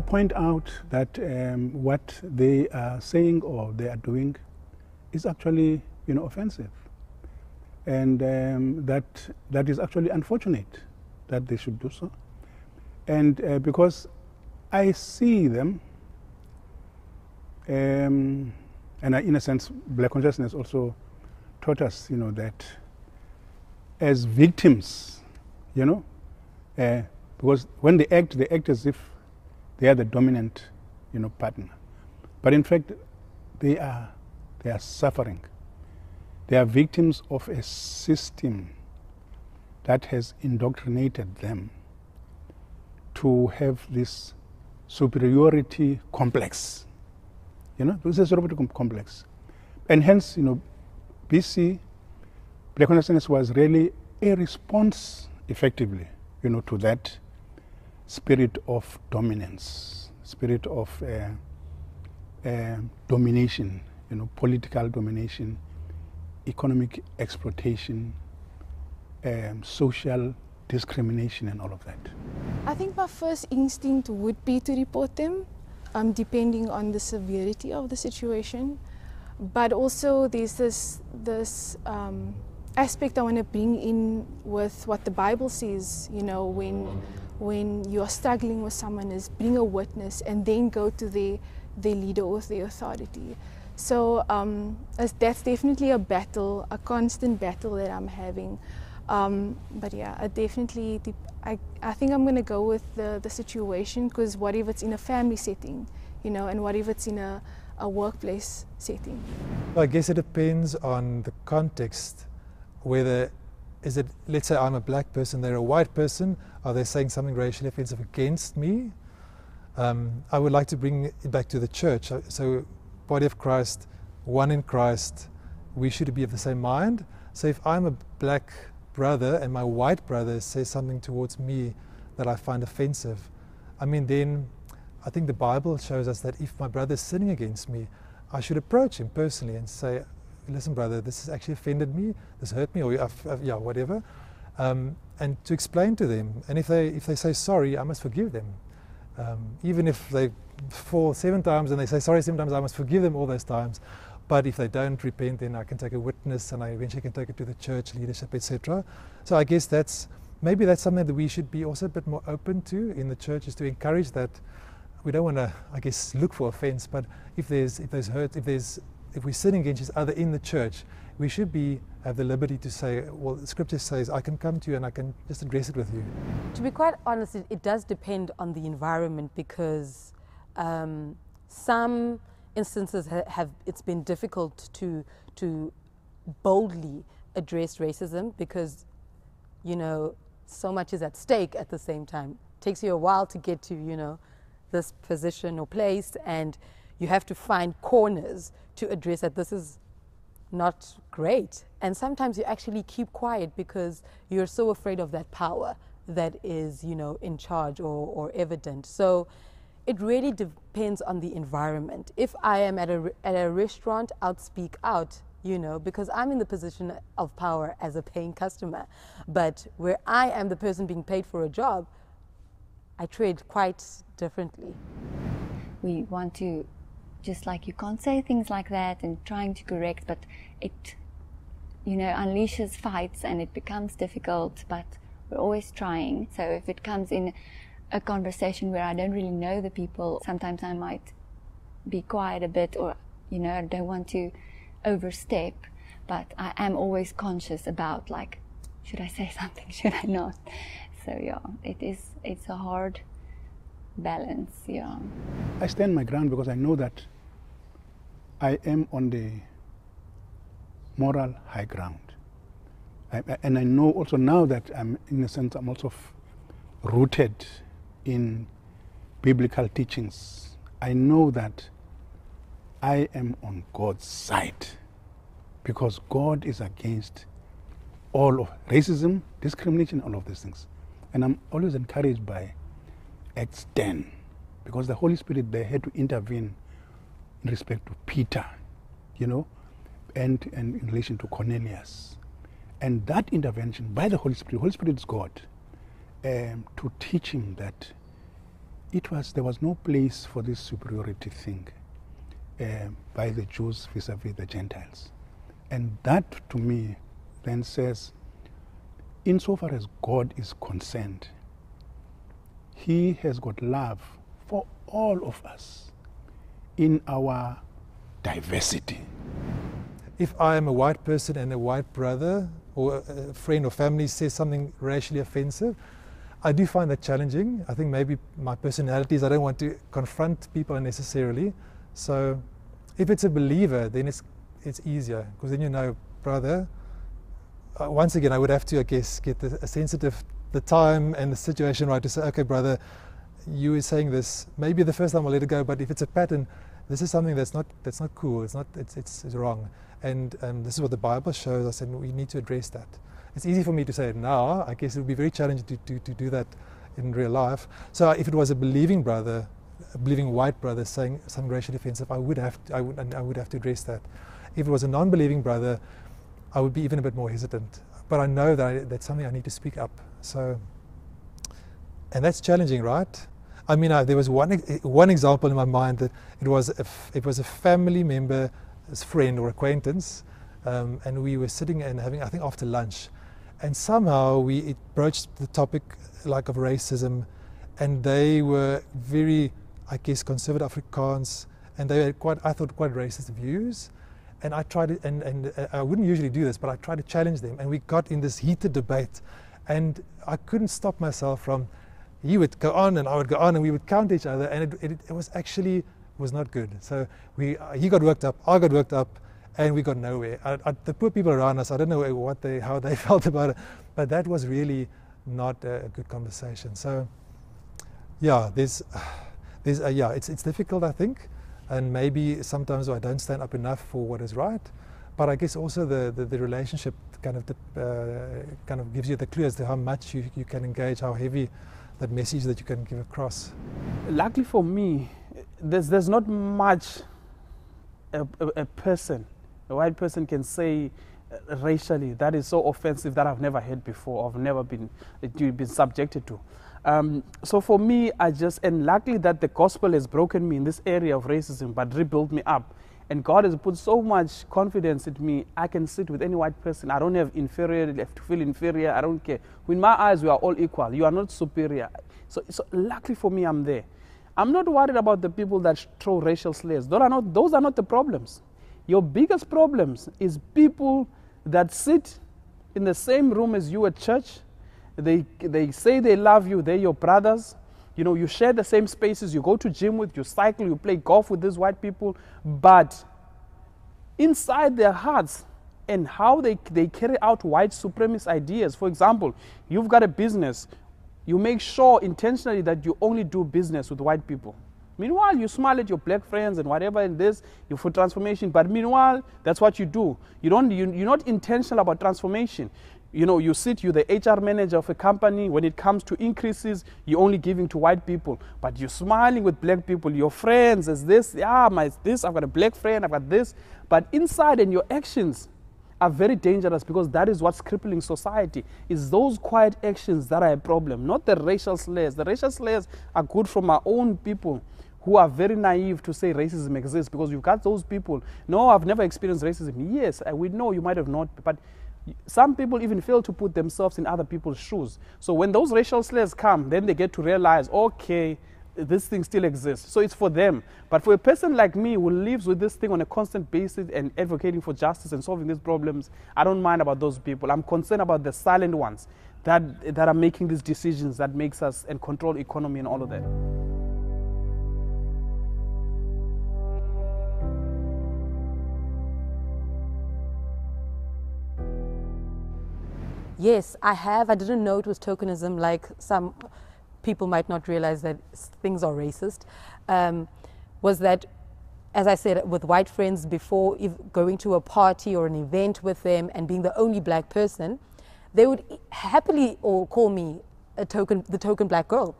I point out that um, what they are saying or they are doing is actually, you know, offensive, and um, that that is actually unfortunate that they should do so, and uh, because I see them, um, and I, in a sense, black consciousness also taught us, you know, that as victims, you know, uh, because when they act, they act as if they are the dominant, you know, partner. But in fact, they are, they are suffering. They are victims of a system that has indoctrinated them to have this superiority complex. You know, this is a superiority complex. And hence, you know, BC, Black consciousness was really a response effectively, you know, to that spirit of dominance, spirit of uh, uh, domination, you know, political domination, economic exploitation, um, social discrimination, and all of that. I think my first instinct would be to report them, um, depending on the severity of the situation. But also, there's this this um, aspect I want to bring in with what the Bible says. You know, when when you are struggling with someone, is bring a witness and then go to the the leader or the authority. So um, that's definitely a battle, a constant battle that I'm having. Um, but yeah, I definitely, I, I think I'm going to go with the, the situation because what if it's in a family setting, you know, and what if it's in a, a workplace setting? I guess it depends on the context, whether is it, let's say I'm a black person, they're a white person, are they saying something racially offensive against me? Um, I would like to bring it back to the church. So, body of Christ, one in Christ, we should be of the same mind. So, if I'm a black brother and my white brother says something towards me that I find offensive, I mean, then I think the Bible shows us that if my brother is sinning against me, I should approach him personally and say, listen, brother, this has actually offended me, this hurt me, or I've, I've, yeah, whatever. Um, and to explain to them. And if they, if they say sorry, I must forgive them. Um, even if they fall seven times and they say sorry seven times, I must forgive them all those times. But if they don't repent, then I can take a witness and I eventually can take it to the church leadership, etc. So I guess that's maybe that's something that we should be also a bit more open to in the church is to encourage that. We don't want to, I guess, look for offense, but if there's if there's hurt, if there's if we're sinning against each other in the church, we should be have the liberty to say, well, Scripture says, I can come to you and I can just address it with you. To be quite honest, it, it does depend on the environment because um, some instances ha- have it's been difficult to to boldly address racism because you know so much is at stake at the same time. It takes you a while to get to you know this position or place and you have to find corners to address that this is not great. And sometimes you actually keep quiet because you're so afraid of that power that is, you know, in charge or, or evident. So it really depends on the environment. If I am at a, at a restaurant, I'll speak out, you know, because I'm in the position of power as a paying customer. But where I am the person being paid for a job, I trade quite differently. We want to just like you can't say things like that and trying to correct, but it, you know, unleashes fights and it becomes difficult, but we're always trying. So if it comes in a conversation where I don't really know the people, sometimes I might be quiet a bit or, you know, I don't want to overstep, but I am always conscious about like, should I say something? Should I not? So yeah, it is, it's a hard balance, yeah. I stand my ground because I know that I am on the moral high ground. I, and I know also now that I'm, in a sense, I'm also rooted in biblical teachings. I know that I am on God's side because God is against all of racism, discrimination, all of these things. And I'm always encouraged by Acts 10 because the Holy Spirit there had to intervene in respect to Peter, you know, and, and in relation to Cornelius. And that intervention by the Holy Spirit, Holy Spirit is God, um, to teach him that it was there was no place for this superiority thing uh, by the Jews vis-a-vis the Gentiles, and that to me then says, insofar as God is concerned, He has got love for all of us in our diversity. If I am a white person and a white brother or a friend or family says something racially offensive, I do find that challenging. I think maybe my personality is I don't want to confront people unnecessarily. So if it's a believer, then it's, it's easier because then you know, brother, uh, once again, I would have to, I guess, get a sensitive, the time and the situation right to say, okay, brother, you were saying this. Maybe the first time I'll let it go, but if it's a pattern, this is something that's not that's not cool. It's not it's it's, it's wrong, and um, this is what the Bible shows us, and we need to address that. It's easy for me to say it now. I guess it would be very challenging to, to, to do that in real life. So if it was a believing brother, a believing white brother saying something racially offensive, I would have to, I would I would have to address that. If it was a non-believing brother, I would be even a bit more hesitant. But I know that I, that's something I need to speak up. So, and that's challenging, right? I mean, I, there was one one example in my mind that it was a, it was a family member, friend or acquaintance, um, and we were sitting and having I think after lunch, and somehow we broached the topic like of racism, and they were very I guess conservative Afrikaans, and they had quite I thought quite racist views. And I tried to, and, and uh, I wouldn't usually do this, but I tried to challenge them. And we got in this heated debate. And I couldn't stop myself from he would go on and I would go on and we would count each other and it, it, it was actually was not good. So we, he got worked up, I got worked up, and we got nowhere. I, I, the poor people around us, I don't know what they, how they felt about it, but that was really not a, good conversation. So, yeah, there's, there's, yeah, it's, it's difficult, I think, and maybe sometimes I don't stand up enough for what is right, but I guess also the, the, the relationship kind of, uh, kind of gives you the clue as to how much you, you can engage, how heavy that message that you can give across? Luckily for me, there's, there's not much a, a, a person, a white person can say uh, racially that is so offensive that I've never heard before, I've never been, been subjected to. Um, so for me, I just, and luckily that the gospel has broken me in this area of racism, but rebuilt me up. And God has put so much confidence in me. I can sit with any white person. I don't have inferior, have to feel inferior. I don't care. In my eyes, we are all equal. You are not superior. So, so luckily for me, I'm there. I'm not worried about the people that throw racial slurs. Those are not, those are not the problems. Your biggest problems is people that sit in the same room as you at church. They, they say they love you. They're your brothers. You know, you share the same spaces, you go to gym with, you cycle, you play golf with these white people, but inside their hearts and how they, they carry out white supremacist ideas. For example, you've got a business, you make sure intentionally that you only do business with white people. Meanwhile, you smile at your black friends and whatever in this, you for transformation. But meanwhile, that's what you do. You don't, you, you're not intentional about transformation you know, you sit, you're the HR manager of a company. When it comes to increases, you're only giving to white people, but you're smiling with black people. Your friends is this, yeah, my this. I've got a black friend. I've got this. But inside, and your actions are very dangerous because that is what's crippling society. Is those quiet actions that are a problem, not the racial slurs. The racial slurs are good from our own people who are very naive to say racism exists because you've got those people. No, I've never experienced racism. Yes, we know you might have not, but some people even fail to put themselves in other people's shoes. So when those racial slurs come, then they get to realize, okay, this thing still exists. So it's for them. But for a person like me who lives with this thing on a constant basis and advocating for justice and solving these problems, I don't mind about those people. I'm concerned about the silent ones that, that are making these decisions that makes us and control economy and all of that. Yes, I have. I didn't know it was tokenism, like some people might not realize that things are racist. Um, was that, as I said, with white friends before going to a party or an event with them and being the only black person, they would happily or call me a token, the token black girl.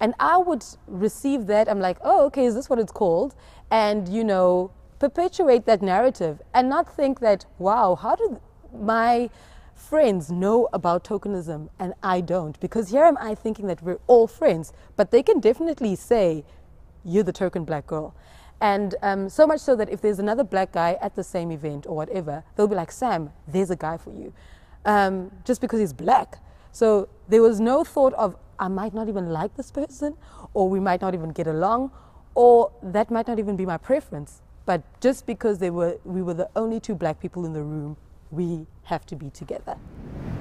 And I would receive that. I'm like, oh, okay, is this what it's called? And, you know, perpetuate that narrative and not think that, wow, how did my friends know about tokenism and I don't? Because here am I thinking that we're all friends, but they can definitely say, you're the token black girl. And um, so much so that if there's another black guy at the same event or whatever, they'll be like, Sam, there's a guy for you. Um, just because he's black. So there was no thought of, I might not even like this person, or we might not even get along, or that might not even be my preference. But just because they were, we were the only two black people in the room, we have to be together.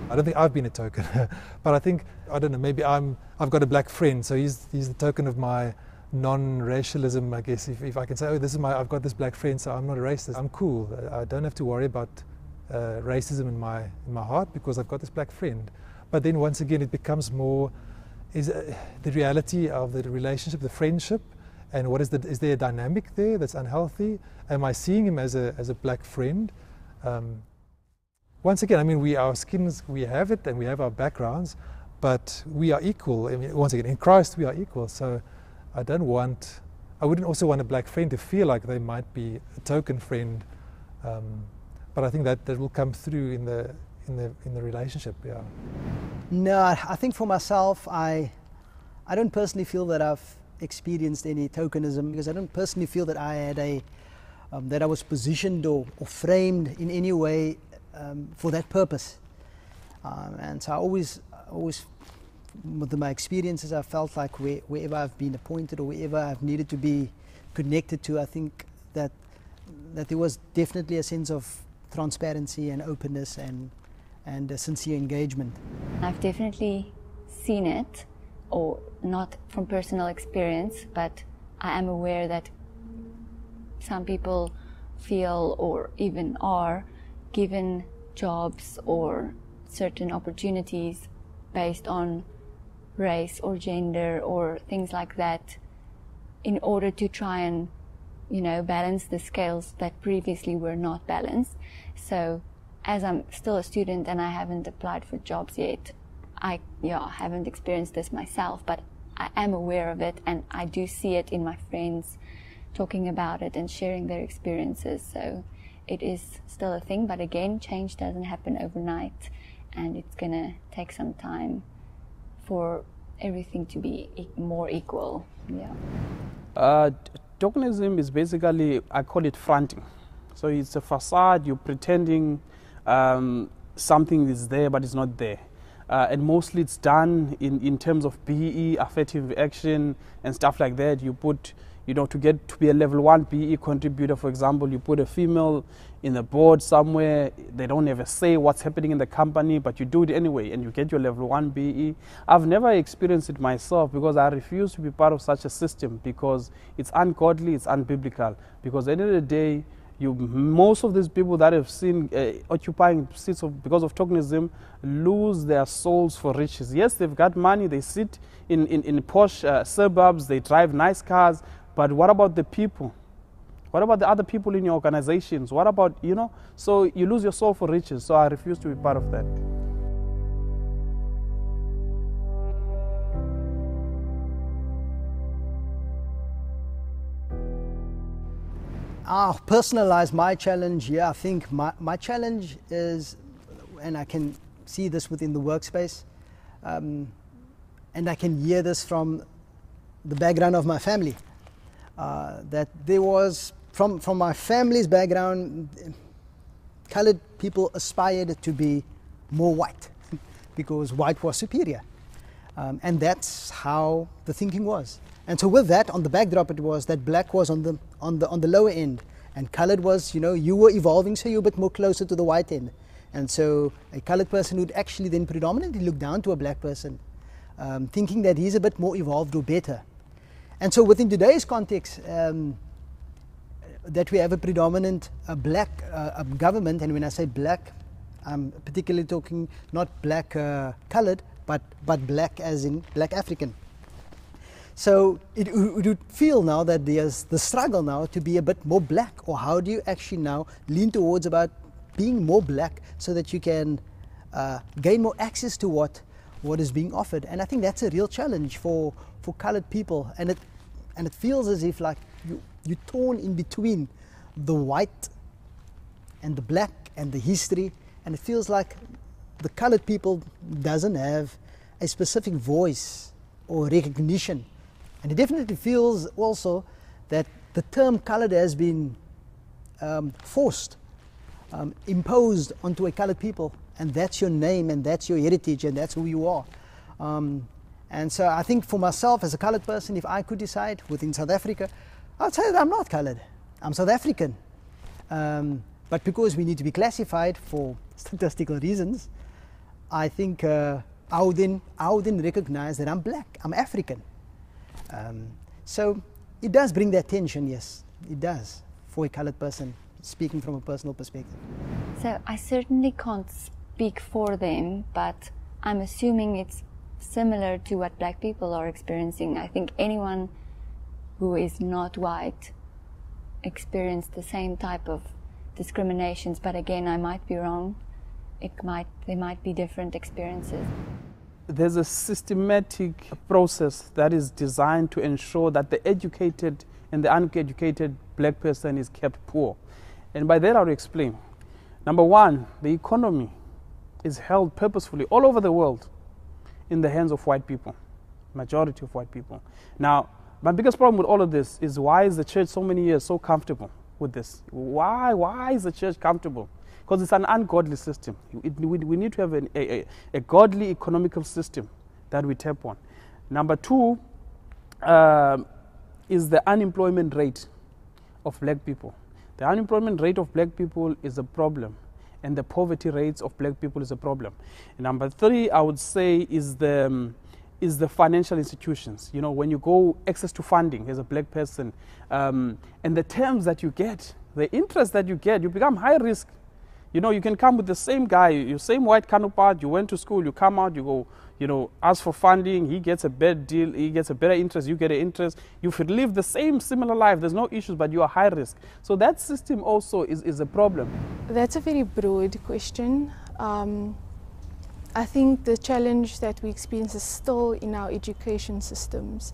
I don't think I've been a token, but I think I don't know. Maybe I'm. I've got a black friend, so he's he's the token of my non-racialism, I guess. If, if I can say, oh, this is my, I've got this black friend, so I'm not a racist. I'm cool. I don't have to worry about uh, racism in my in my heart because I've got this black friend. But then once again, it becomes more is uh, the reality of the relationship, the friendship, and what is the is there a dynamic there that's unhealthy? Am I seeing him as a as a black friend? Um, once again, I mean, we our skins we have it and we have our backgrounds, but we are equal. I mean, once again, in Christ we are equal. So I don't want. I wouldn't also want a black friend to feel like they might be a token friend. Um, but I think that, that will come through in the in the in the relationship. Yeah. No, I think for myself, I I don't personally feel that I've experienced any tokenism because I don't personally feel that I had a um, that I was positioned or, or framed in any way um, for that purpose. Um, and so I always always with my experiences, I felt like where, wherever I've been appointed or wherever I've needed to be connected to, I think that that there was definitely a sense of transparency and openness and and a sincere engagement. I've definitely seen it, or not from personal experience, but I am aware that some people feel or even are given jobs or certain opportunities based on race or gender or things like that in order to try and you know balance the scales that previously were not balanced. So as i'm still a student and i haven't applied for jobs yet i yeah haven't experienced this myself but i am aware of it and i do see it in my friends talking about it and sharing their experiences. So it is still a thing but again change doesn't happen overnight and it's to take some time for everything to be e more equal. Yeah. Uh, tokenism is basically, I call it fronting. So it's a facade, you're pretending um, something is there, but it's not there. Uh, and mostly it's done in, in terms of BEE, affirmative action, and stuff like that. You put you know, to get to be a level one BEE contributor, for example, you put a female in the board somewhere, they don't ever say what's happening in the company, but you do it anyway and you get your level one BEE. I've never experienced it myself because I refuse to be part of such a system because it's ungodly, it's unbiblical. Because at the end of the day, you, most of these people that have seen uh, occupying seats of, because of tokenism lose their souls for riches. Yes, they've got money, they sit in, in, in posh uh, suburbs, they drive nice cars, but what about the people? What about the other people in your organizations? What about, you know? So you lose your soul for riches. So I refuse to be part of that. I'll personalize my challenge. Yeah, I think my, my challenge is, and I can see this within the workspace, um, and I can hear this from the background of my family. Uh, that there was, from, from my family's background, colored people aspired to be more white because white was superior. Um, and that's how the thinking was. And so with that, on the backdrop, it was that black was on the, on the, on the lower end and colored was, you know, you were evolving, so you're a bit more closer to the white end. And so a colored person would actually then predominantly look down to a black person, um, thinking that he's a bit more evolved or better. And so within today's context, um, that we have a predominant black uh, government, and when I say black, I'm particularly talking not black uh, colored, but, but black as in black African. So it, it, would feel now that there's the struggle now to be a bit more black, or how do you actually now lean towards about being more black so that you can uh, gain more access to what what is being offered. And I think that's a real challenge for, for colored people. And it, and it feels as if like you, you're torn in between the white and the black and the history. And it feels like the colored people doesn't have a specific voice or recognition. And it definitely feels also that the term colored has been um, forced, um, imposed onto a colored people, and that's your name, and that's your heritage, and that's who you are. Um, and so I think for myself as a colored person, if I could decide within South Africa, I'd say that I'm not colored. I'm South African. Um, but because we need to be classified for statistical reasons, I think uh, I, would then, I would then recognize that I'm black, I'm African. Um, so it does bring that tension, yes, it does, for a colored person, speaking from a personal perspective. So I certainly can't speak for them, but I'm assuming it's similar to what black people are experiencing. I think anyone who is not white experienced the same type of discriminations, but again, I might be wrong. It might, there might be different experiences. There's a systematic process that is designed to ensure that the educated and the uneducated black person is kept poor. And by that, I'll explain. Number one, the economy is held purposefully all over the world in the hands of white people, majority of white people. Now, my biggest problem with all of this is why is the church so many years so comfortable with this? Why, why is the church comfortable? Because it's an ungodly system. It, we, we, need to have an, a, a, a, godly economical system that we tap on. Number two uh, is the unemployment rate of black people. The unemployment rate of black people is a problem and the poverty rates of black people is a problem. Number three, I would say, is the um, is the financial institutions. You know, when you go access to funding as a black person, um, and the terms that you get, the interest that you get, you become high risk. You know, you can come with the same guy, your same white counterpart. You went to school, you come out, you go, you know, ask for funding. He gets a better deal, he gets a better interest, you get an interest. You could live the same similar life. There's no issues, but you are high risk. So that system also is, is a problem. That's a very broad question. Um, I think the challenge that we experience is still in our education systems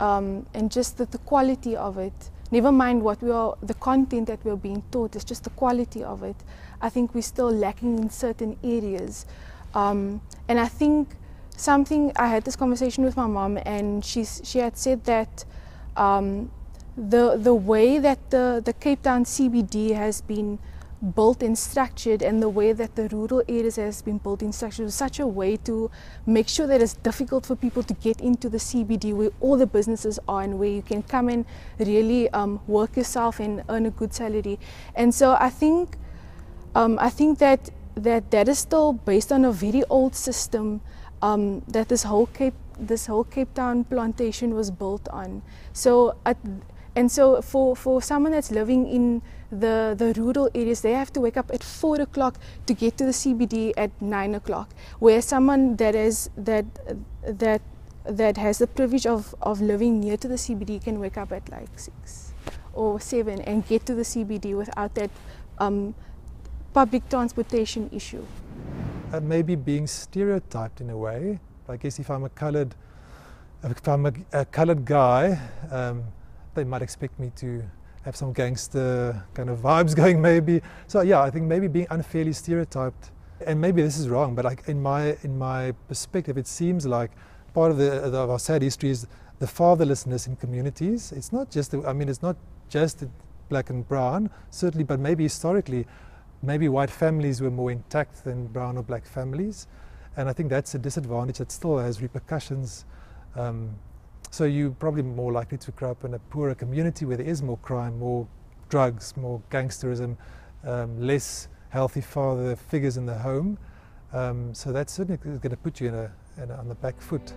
um, and just the, the quality of it. Never mind what we are, the content that we're being taught, it's just the quality of it. I think we're still lacking in certain areas. Um, and I think something, I had this conversation with my mom and she's, she had said that um, the, the way that the, the Cape Town CBD has been built and structured and the way that the rural areas has been built and structured is such a way to make sure that it's difficult for people to get into the CBD where all the businesses are and where you can come and really um, work yourself and earn a good salary. And so I think um, I think that that that is still based on a very old system um, that this whole Cape this whole Cape Town plantation was built on. So at, and so for, for someone that's living in the, the rural areas, they have to wake up at four o'clock to get to the CBD at nine o'clock. Where someone that is that that that has the privilege of, of living near to the CBD can wake up at like six or seven and get to the CBD without that um, public transportation issue. And maybe being stereotyped in a way. I guess if I'm a coloured, if I'm a, a coloured guy, um, they might expect me to have some gangster kind of vibes going maybe. So yeah, I think maybe being unfairly stereotyped, and maybe this is wrong, but like in my in my perspective, it seems like part of the of our sad history is the fatherlessness in communities. It's not just I mean it's not just black and brown certainly, but maybe historically, maybe white families were more intact than brown or black families, and I think that's a disadvantage that still has repercussions. Um, so you're probably more likely to grow up in a poorer community where there is more crime, more drugs, more gangsterism, um, less healthy father figures in the home. Um, so that's certainly going to put you in a, in a, on the back foot.